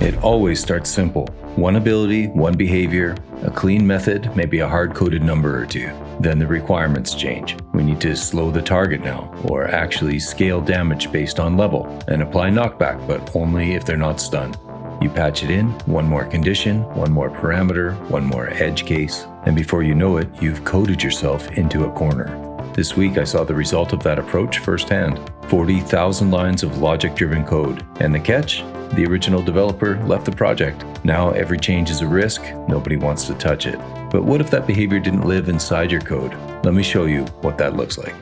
It always starts simple. One ability, one behavior, a clean method, maybe a hard-coded number or two. Then the requirements change. We need to slow the target now, or actually scale damage based on level, and apply knockback, but only if they're not stunned. You patch it in, one more condition, one more parameter, one more edge case, and before you know it, you've coded yourself into a corner. This week, I saw the result of that approach firsthand 40,000 lines of logic driven code. And the catch? The original developer left the project. Now every change is a risk, nobody wants to touch it. But what if that behavior didn't live inside your code? Let me show you what that looks like.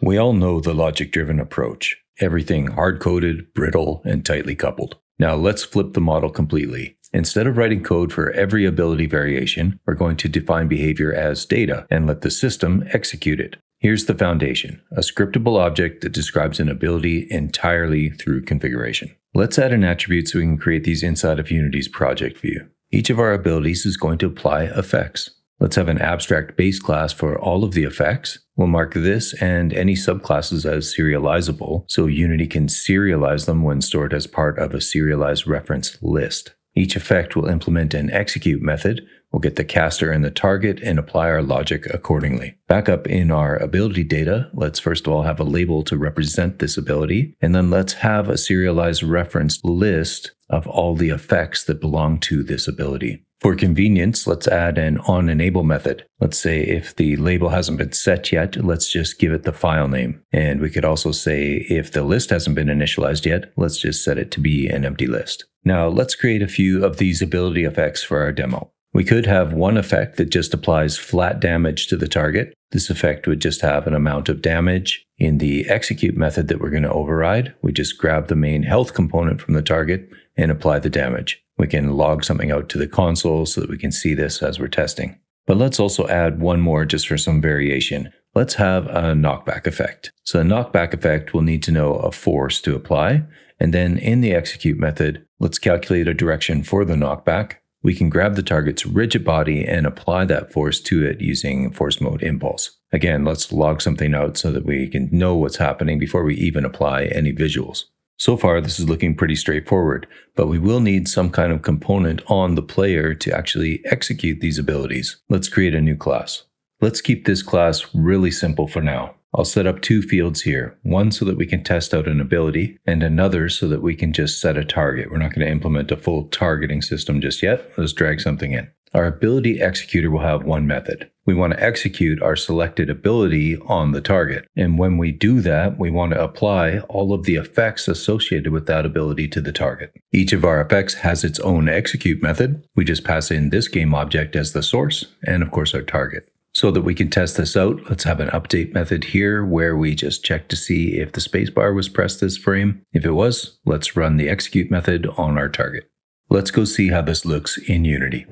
We all know the logic driven approach everything hard coded, brittle, and tightly coupled. Now let's flip the model completely. Instead of writing code for every ability variation, we're going to define behavior as data and let the system execute it. Here's the foundation, a scriptable object that describes an ability entirely through configuration. Let's add an attribute so we can create these inside of Unity's project view. Each of our abilities is going to apply effects. Let's have an abstract base class for all of the effects. We'll mark this and any subclasses as serializable so Unity can serialize them when stored as part of a serialized reference list. Each effect will implement an execute method. We'll get the caster and the target and apply our logic accordingly. Back up in our ability data, let's first of all have a label to represent this ability, and then let's have a serialized reference list of all the effects that belong to this ability. For convenience, let's add an onEnable method. Let's say if the label hasn't been set yet, let's just give it the file name. And we could also say if the list hasn't been initialized yet, let's just set it to be an empty list. Now let's create a few of these ability effects for our demo. We could have one effect that just applies flat damage to the target. This effect would just have an amount of damage. In the execute method that we're going to override, we just grab the main health component from the target and apply the damage. We can log something out to the console so that we can see this as we're testing. But let's also add one more just for some variation. Let's have a knockback effect. So a knockback effect will need to know a force to apply. And then in the execute method, let's calculate a direction for the knockback. We can grab the target's rigid body and apply that force to it using force mode impulse. Again, let's log something out so that we can know what's happening before we even apply any visuals. So far, this is looking pretty straightforward, but we will need some kind of component on the player to actually execute these abilities. Let's create a new class. Let's keep this class really simple for now. I'll set up two fields here, one so that we can test out an ability, and another so that we can just set a target. We're not going to implement a full targeting system just yet. Let's drag something in. Our ability executor will have one method. We want to execute our selected ability on the target. And when we do that, we want to apply all of the effects associated with that ability to the target. Each of our effects has its own execute method. We just pass in this game object as the source and of course our target. So that we can test this out, let's have an update method here where we just check to see if the spacebar was pressed this frame. If it was, let's run the execute method on our target. Let's go see how this looks in Unity.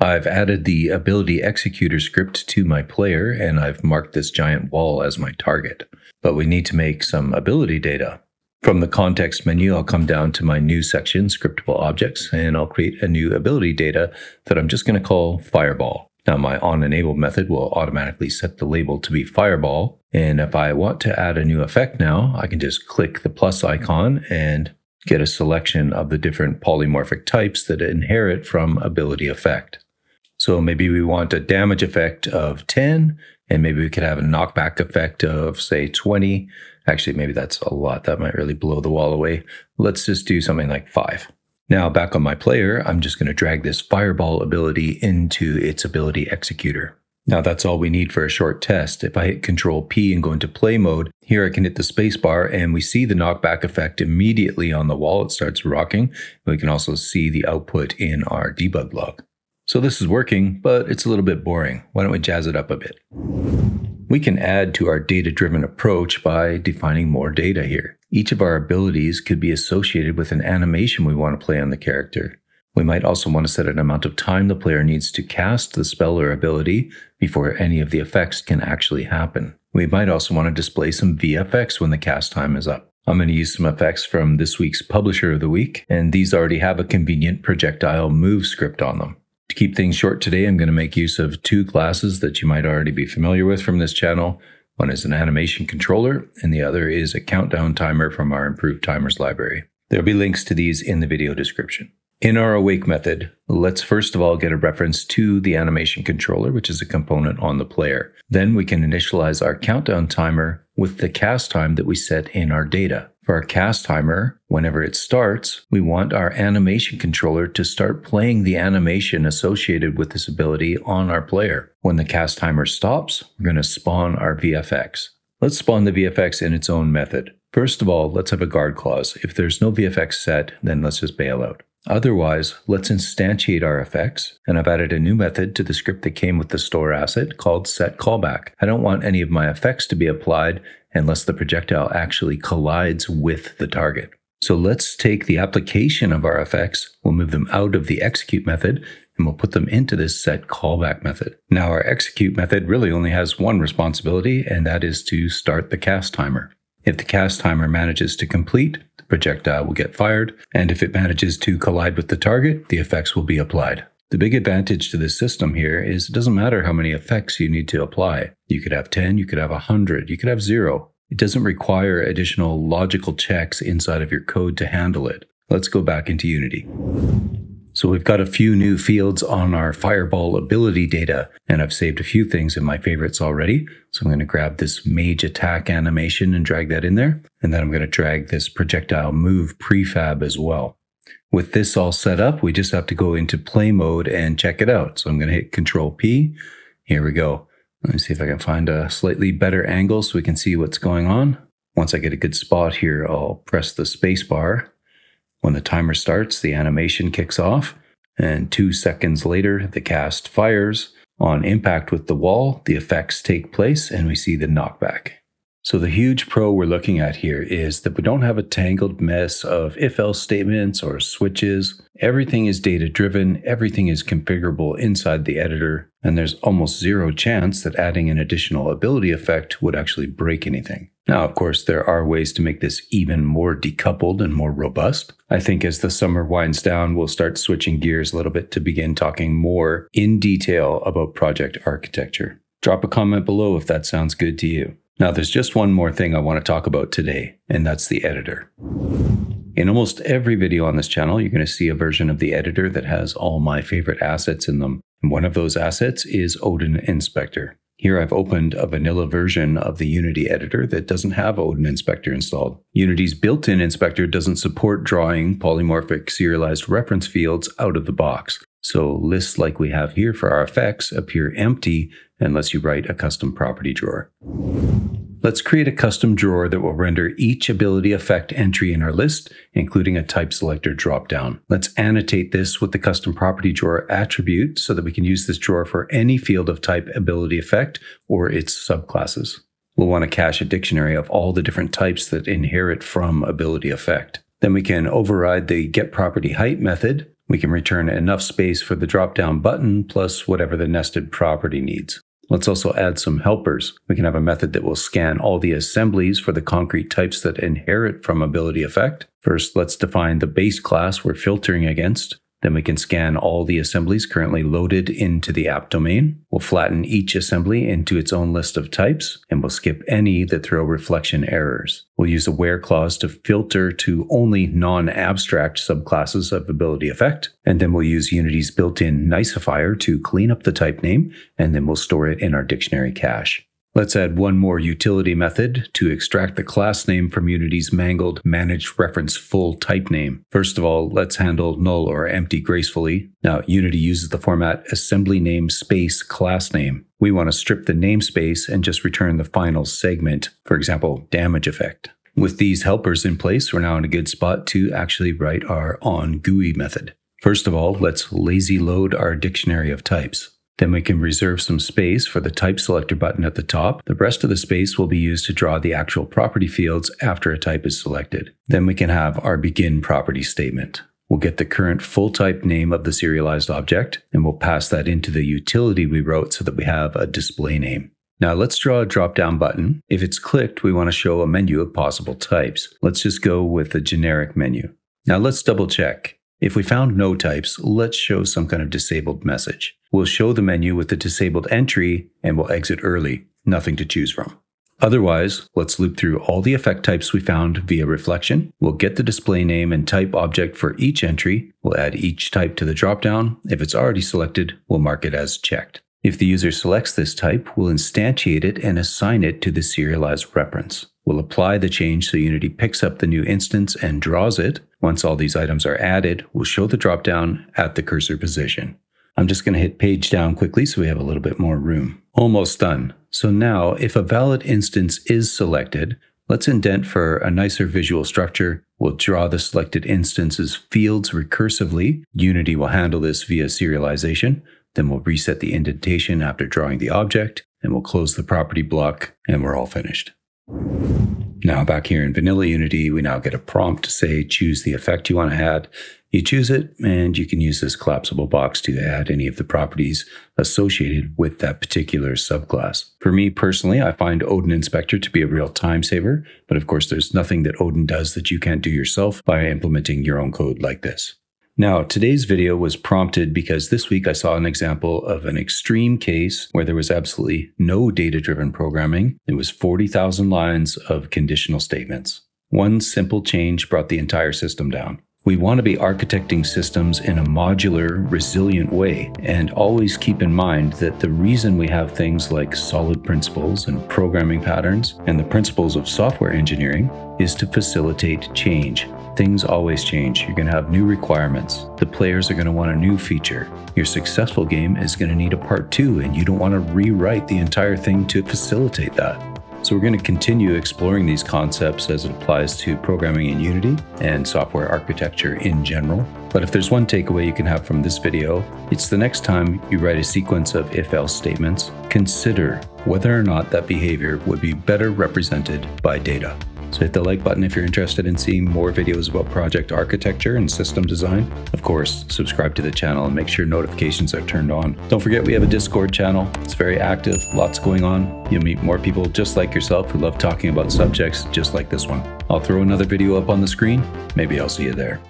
I've added the ability executor script to my player and I've marked this giant wall as my target. But we need to make some ability data. From the context menu, I'll come down to my new section, scriptable objects, and I'll create a new ability data that I'm just going to call fireball. Now my onEnable method will automatically set the label to be fireball. And if I want to add a new effect now, I can just click the plus icon and get a selection of the different polymorphic types that inherit from ability effect. So maybe we want a damage effect of 10, and maybe we could have a knockback effect of, say, 20. Actually, maybe that's a lot. That might really blow the wall away. Let's just do something like 5. Now, back on my player, I'm just going to drag this fireball ability into its ability executor. Now that's all we need for a short test. If I hit Control P and go into play mode, here I can hit the spacebar and we see the knockback effect immediately on the wall. It starts rocking. We can also see the output in our debug log. So this is working, but it's a little bit boring. Why don't we jazz it up a bit? We can add to our data-driven approach by defining more data here. Each of our abilities could be associated with an animation we want to play on the character. We might also want to set an amount of time the player needs to cast the spell or ability before any of the effects can actually happen. We might also want to display some VFX when the cast time is up. I'm going to use some effects from this week's Publisher of the Week, and these already have a convenient projectile move script on them. To keep things short today, I'm going to make use of two classes that you might already be familiar with from this channel. One is an animation controller, and the other is a countdown timer from our improved timers library. There'll be links to these in the video description. In our awake method, let's first of all get a reference to the animation controller, which is a component on the player. Then we can initialize our countdown timer with the cast time that we set in our data. For our cast timer, whenever it starts, we want our animation controller to start playing the animation associated with this ability on our player. When the cast timer stops, we're going to spawn our VFX. Let's spawn the VFX in its own method. First of all, let's have a guard clause. If there's no VFX set, then let's just bail out. Otherwise, let's instantiate our effects, and I've added a new method to the script that came with the store asset called setCallback. I don't want any of my effects to be applied unless the projectile actually collides with the target. So let's take the application of our effects, we'll move them out of the execute method, and we'll put them into this set callback method. Now our execute method really only has one responsibility, and that is to start the cast timer. If the cast timer manages to complete, projectile will get fired, and if it manages to collide with the target, the effects will be applied. The big advantage to this system here is it doesn't matter how many effects you need to apply. You could have 10, you could have 100, you could have zero. It doesn't require additional logical checks inside of your code to handle it. Let's go back into Unity. So we've got a few new fields on our Fireball ability data, and I've saved a few things in my favorites already. So I'm going to grab this mage attack animation and drag that in there. And then I'm going to drag this projectile move prefab as well. With this all set up, we just have to go into play mode and check it out. So I'm going to hit Control P. Here we go. Let me see if I can find a slightly better angle so we can see what's going on. Once I get a good spot here, I'll press the space bar. When the timer starts, the animation kicks off, and two seconds later, the cast fires. On impact with the wall, the effects take place, and we see the knockback. So the huge pro we're looking at here is that we don't have a tangled mess of if-else statements or switches. Everything is data driven, everything is configurable inside the editor, and there's almost zero chance that adding an additional ability effect would actually break anything. Now, of course, there are ways to make this even more decoupled and more robust. I think as the summer winds down, we'll start switching gears a little bit to begin talking more in detail about project architecture. Drop a comment below if that sounds good to you. Now, there's just one more thing I want to talk about today, and that's the editor. In almost every video on this channel, you're going to see a version of the editor that has all my favorite assets in them. And one of those assets is Odin Inspector. Here I've opened a vanilla version of the Unity editor that doesn't have Odin Inspector installed. Unity's built-in inspector doesn't support drawing polymorphic serialized reference fields out of the box. So lists like we have here for our effects appear empty unless you write a custom property drawer. Let's create a custom drawer that will render each ability effect entry in our list, including a type selector dropdown. Let's annotate this with the custom property drawer attribute so that we can use this drawer for any field of type ability effect or its subclasses. We'll want to cache a dictionary of all the different types that inherit from ability effect. Then we can override the getPropertyHeight method we can return enough space for the drop down button plus whatever the nested property needs. Let's also add some helpers. We can have a method that will scan all the assemblies for the concrete types that inherit from ability effect. First, let's define the base class we're filtering against. Then we can scan all the assemblies currently loaded into the app domain. We'll flatten each assembly into its own list of types, and we'll skip any that throw reflection errors. We'll use a where clause to filter to only non-abstract subclasses of ability effect, and then we'll use Unity's built-in niceifier to clean up the type name, and then we'll store it in our dictionary cache. Let's add one more utility method to extract the class name from Unity's mangled managed reference full type name. First of all, let's handle null or empty gracefully. Now, Unity uses the format assembly name space class name. We want to strip the namespace and just return the final segment, for example, damage effect. With these helpers in place, we're now in a good spot to actually write our on GUI method. First of all, let's lazy load our dictionary of types. Then we can reserve some space for the type selector button at the top. The rest of the space will be used to draw the actual property fields after a type is selected. Then we can have our begin property statement. We'll get the current full type name of the serialized object, and we'll pass that into the utility we wrote so that we have a display name. Now let's draw a drop down button. If it's clicked, we want to show a menu of possible types. Let's just go with the generic menu. Now let's double check. If we found no types, let's show some kind of disabled message. We'll show the menu with the disabled entry and we'll exit early. Nothing to choose from. Otherwise, let's loop through all the effect types we found via reflection. We'll get the display name and type object for each entry. We'll add each type to the dropdown. If it's already selected, we'll mark it as checked. If the user selects this type, we'll instantiate it and assign it to the serialized reference. We'll apply the change so Unity picks up the new instance and draws it. Once all these items are added, we'll show the dropdown at the cursor position. I'm just going to hit page down quickly so we have a little bit more room. Almost done. So now, if a valid instance is selected, let's indent for a nicer visual structure. We'll draw the selected instance's fields recursively. Unity will handle this via serialization. Then we'll reset the indentation after drawing the object, and we'll close the property block, and we're all finished. Now back here in Vanilla Unity, we now get a prompt to say, choose the effect you want to add. You choose it, and you can use this collapsible box to add any of the properties associated with that particular subclass. For me personally, I find Odin Inspector to be a real time saver, but of course, there's nothing that Odin does that you can't do yourself by implementing your own code like this. Now, today's video was prompted because this week I saw an example of an extreme case where there was absolutely no data driven programming. It was 40,000 lines of conditional statements. One simple change brought the entire system down. We want to be architecting systems in a modular, resilient way, and always keep in mind that the reason we have things like solid principles and programming patterns and the principles of software engineering is to facilitate change. Things always change. You're going to have new requirements. The players are going to want a new feature. Your successful game is going to need a part two, and you don't want to rewrite the entire thing to facilitate that. So we're going to continue exploring these concepts as it applies to programming in Unity and software architecture in general. But if there's one takeaway you can have from this video, it's the next time you write a sequence of if-else statements, consider whether or not that behavior would be better represented by data. So hit the like button if you're interested in seeing more videos about project architecture and system design. Of course, subscribe to the channel and make sure notifications are turned on. Don't forget we have a Discord channel. It's very active, lots going on. You'll meet more people just like yourself who love talking about subjects just like this one. I'll throw another video up on the screen. Maybe I'll see you there.